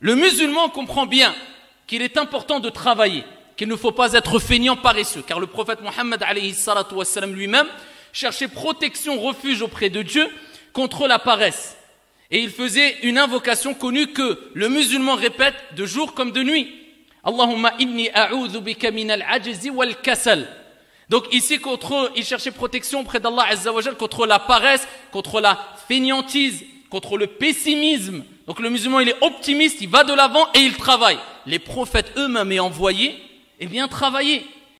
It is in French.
Le musulman comprend bien qu'il est important de travailler, qu'il ne faut pas être feignant paresseux, car le prophète Mohammed lui-même cherchait protection, refuge auprès de Dieu contre la paresse. Et il faisait une invocation connue que le musulman répète de jour comme de nuit. Allahumma inni a'udhu bika min al-ajzi wal kasal. Donc ici, contre, il cherchait protection auprès d'Allah Azzawajal contre la paresse, contre la fainéantise, contre le pessimisme. Donc le musulman, il est optimiste, il va de l'avant et il travaille. Les prophètes eux-mêmes et envoyés, eh bien, travailler.